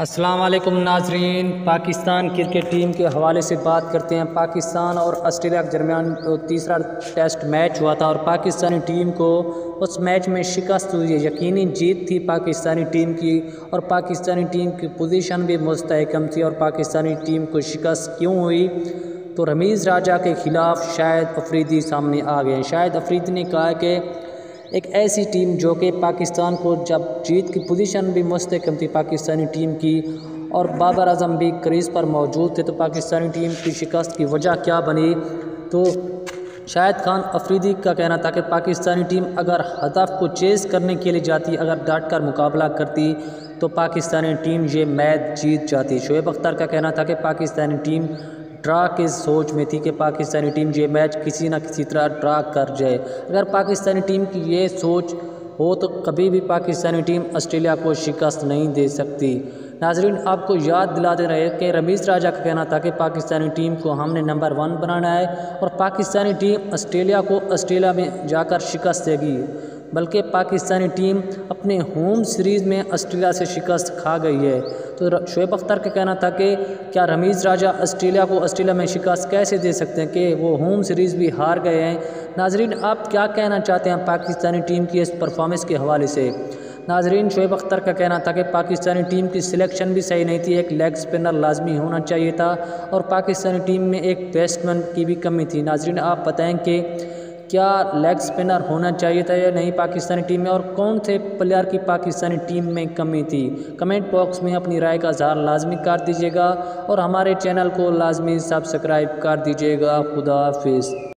वालेकुम नाजरीन। Pakistan cricket team के हवाले से बात करते हैं। पाकिस्तान और ऑस्ट्रेलिया के दरमियान तो तीसरा टेस्ट मैच हुआ था और पाकिस्तानी टीम को उस मैच में शिकस्त हुई। है यकीनी जीत थी पाकिस्तानी टीम की और पाकिस्तानी टीम की पोजीशन भी मुस्तकम थी और पाकिस्तानी टीम को शिकस्त क्यों हुई? तो रमीज़ राजा के ख़िलाफ़ शायद अफरीदी सामने आ गए शायद अफरीदी ने कहा कि एक ऐसी टीम जो कि पाकिस्तान को जब जीत की पोजीशन भी मुस्तकम थी, पाकिस्तानी टीम की, और बाबर आज़म भी क्रीज़ पर मौजूद थे तो पाकिस्तानी टीम की शिकस्त की वजह क्या बनी? तो शाहिद खान अफरीदी का कहना था कि पाकिस्तानी टीम अगर हदफ को चेज़ करने के लिए जाती, अगर डाट कर मुकाबला करती तो पाकिस्तानी टीम ये मैच जीत जाती। शुएब अख्तर का कहना था कि पाकिस्तानी टीम ड्रा के सोच में थी कि पाकिस्तानी टीम ये मैच किसी न किसी तरह ड्रा कर जाए। अगर पाकिस्तानी टीम की ये सोच हो तो कभी भी पाकिस्तानी टीम ऑस्ट्रेलिया को शिकस्त नहीं दे सकती। नाजरीन, आपको याद दिलाते रहे कि रमीज़ राजा का कहना था कि पाकिस्तानी टीम को हमने नंबर वन बनाना है और पाकिस्तानी टीम ऑस्ट्रेलिया को ऑस्ट्रेलिया में जाकर शिकस्त देगी। बल्कि पाकिस्तानी टीम अपने होम सीरीज़ में ऑस्ट्रेलिया से शिकस्त खा गई है। तो शुएब अख्तर का कहना था कि क्या रमीज़ राजा ऑस्ट्रेलिया को ऑस्ट्रेलिया में शिकस्त कैसे दे सकते हैं कि वो होम सीरीज़ भी हार गए हैं? नाजरीन, आप क्या कहना चाहते हैं पाकिस्तानी टीम की इस परफॉर्मेंस के हवाले से? नाजरीन, शुएब अख्तर का कहना था कि पाकिस्तानी टीम की सिलेक्शन भी सही नहीं थी। एक लेग स्पिनर लाजमी होना चाहिए था और पाकिस्तानी टीम में एक बैट्समैन की भी कमी थी। नाजरीन, आप बताएँ कि क्या लेग स्पिनर होना चाहिए था या नहीं पाकिस्तानी टीम में? और कौन थे प्लेयर की पाकिस्तानी टीम में कमी थी? कमेंट बॉक्स में अपनी राय का इजहार लाजमी कर दीजिएगा और हमारे चैनल को लाजमी सब्सक्राइब कर दीजिएगा। खुदा हाफिज़।